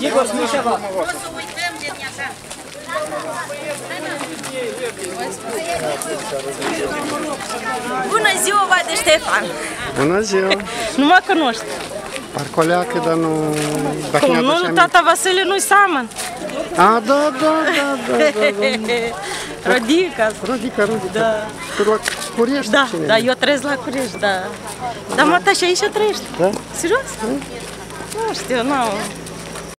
Igor, spui ceva. Bună ziua, Vade Ștefan! Bună ziua! Nu mă cunoști. Parcă o lea că dar nu... Cum nu, tata Vasile nu-i seamăn. A, da, da, da, da, da, da. Rodica. Rodica, Rodica. Da. Curiești da, cine? Da, eu trăiesc la Curiești, da. Dar mă, ta și aici trăiești. Da? Serios? Da. Nu știu, nu. No.